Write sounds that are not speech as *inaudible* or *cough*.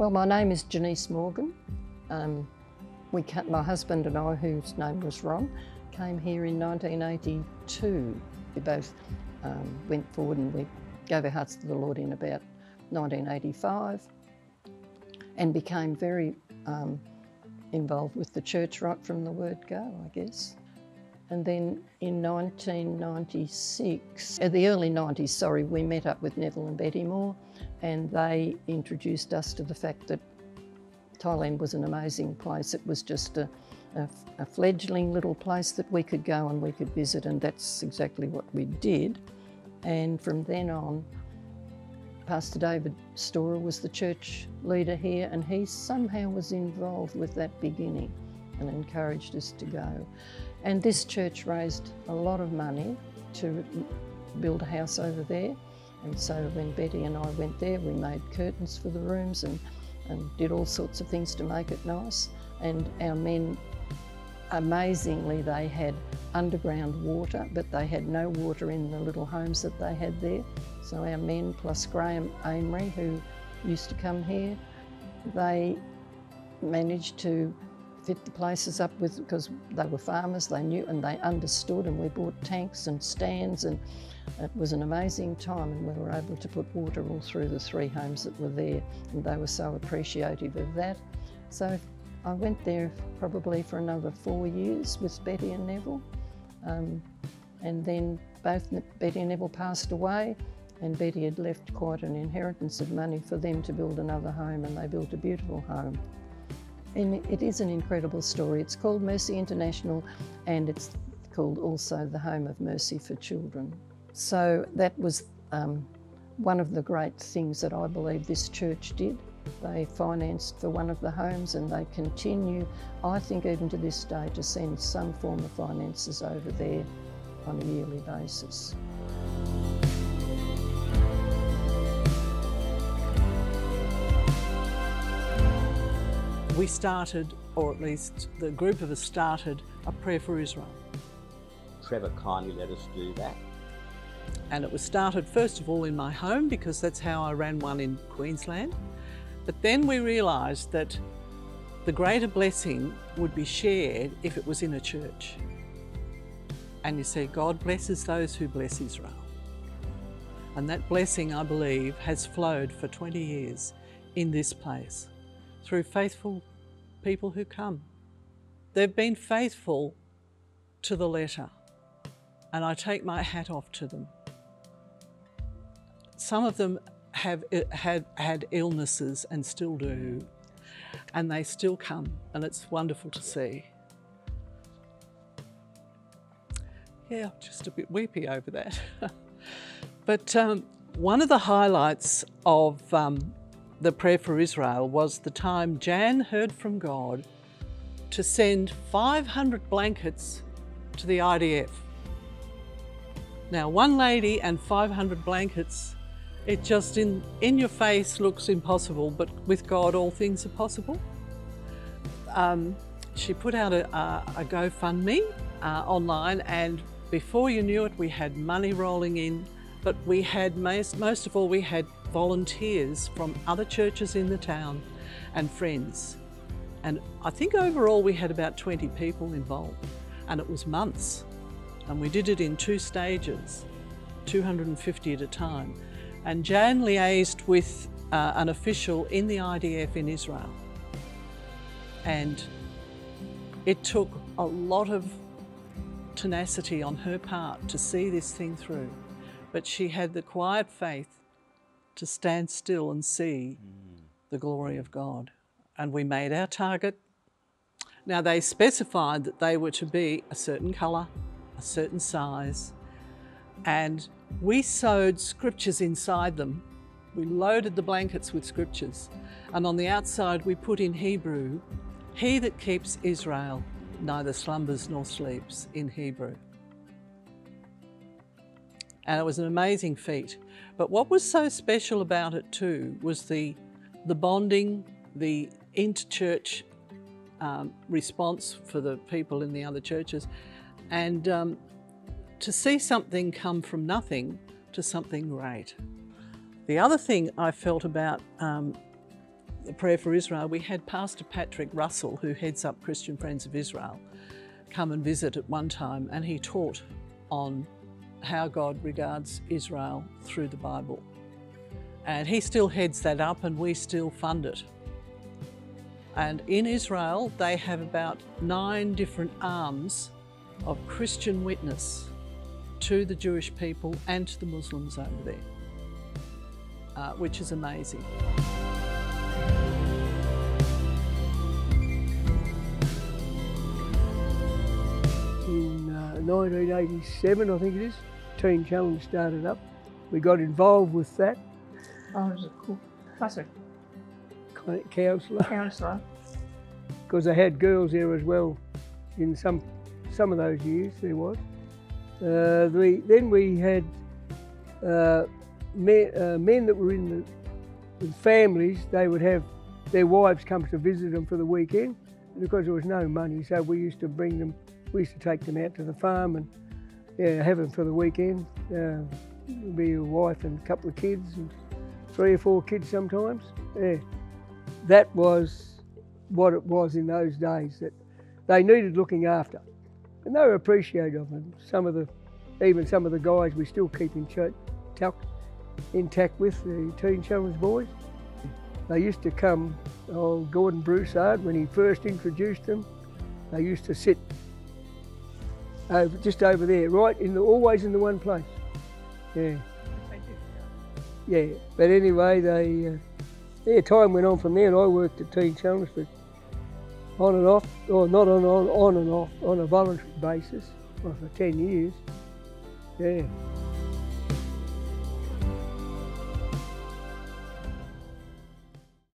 Well, my name is Janice Morgan. Um, we, my husband and I, whose name was Ron, came here in 1982. We both um, went forward and we gave our hearts to the Lord in about 1985 and became very um, involved with the church right from the word go, I guess. And then in 1996, uh, the early 90s, sorry, we met up with Neville and Betty Moore and they introduced us to the fact that Thailand was an amazing place. It was just a, a, a fledgling little place that we could go and we could visit and that's exactly what we did. And from then on, Pastor David Storer was the church leader here and he somehow was involved with that beginning and encouraged us to go. And this church raised a lot of money to build a house over there. And so when Betty and I went there, we made curtains for the rooms and, and did all sorts of things to make it nice. And our men, amazingly, they had underground water, but they had no water in the little homes that they had there. So our men, plus Graham Amory, who used to come here, they managed to fit the places up with, because they were farmers, they knew and they understood, and we bought tanks and stands, and it was an amazing time, and we were able to put water all through the three homes that were there, and they were so appreciative of that. So I went there probably for another four years with Betty and Neville, um, and then both Betty and Neville passed away, and Betty had left quite an inheritance of money for them to build another home, and they built a beautiful home. And it is an incredible story. It's called Mercy International and it's called also the Home of Mercy for Children. So that was um, one of the great things that I believe this church did. They financed for one of the homes and they continue, I think even to this day, to send some form of finances over there on a yearly basis. We started, or at least the group of us started, a prayer for Israel. Trevor kindly let us do that. And it was started first of all in my home because that's how I ran one in Queensland. But then we realised that the greater blessing would be shared if it was in a church. And you see, God blesses those who bless Israel. And that blessing, I believe, has flowed for 20 years in this place through faithful people who come. They've been faithful to the letter, and I take my hat off to them. Some of them have had, had illnesses and still do, and they still come, and it's wonderful to see. Yeah, just a bit weepy over that. *laughs* but um, one of the highlights of um, the prayer for Israel was the time Jan heard from God to send 500 blankets to the IDF. Now, one lady and 500 blankets, it just in, in your face looks impossible, but with God, all things are possible. Um, she put out a, a, a GoFundMe uh, online, and before you knew it, we had money rolling in, but we had most, most of all, we had volunteers from other churches in the town and friends. And I think overall we had about 20 people involved and it was months. And we did it in two stages, 250 at a time. And Jan liaised with uh, an official in the IDF in Israel. And it took a lot of tenacity on her part to see this thing through. But she had the quiet faith to stand still and see the glory of God. And we made our target. Now, they specified that they were to be a certain colour, a certain size, and we sewed scriptures inside them. We loaded the blankets with scriptures, and on the outside we put in Hebrew, He that keeps Israel neither slumbers nor sleeps in Hebrew. And it was an amazing feat. But what was so special about it too was the, the bonding, the interchurch um, response for the people in the other churches, and um, to see something come from nothing to something great. The other thing I felt about um, the Prayer for Israel, we had Pastor Patrick Russell, who heads up Christian Friends of Israel, come and visit at one time, and he taught on how God regards Israel through the Bible. And he still heads that up, and we still fund it. And in Israel, they have about nine different arms of Christian witness to the Jewish people and to the Muslims over there, uh, which is amazing. 1987, I think it is, Teen Challenge started up. We got involved with that, I was a cook, kind of counsellor, counsellor. because they had girls there as well in some some of those years there was. Uh, the, then we had uh, men, uh, men that were in the families, they would have their wives come to visit them for the weekend because there was no money. So we used to bring them, we used to take them out to the farm and yeah, have them for the weekend. Uh, be a wife and a couple of kids, and three or four kids sometimes. Yeah, that was what it was in those days. That they needed looking after, and they were appreciative of them. Some of the, even some of the guys, we still keep in touch, intact with the Teen Challenge boys. They used to come, oh, Gordon Broussard, when he first introduced them, they used to sit over, just over there, right in the, always in the one place. Yeah. Yeah, but anyway, they, uh, yeah, time went on from there and I worked at Teen for on and off, or not on, on, on and off, on a voluntary basis for 10 years. Yeah.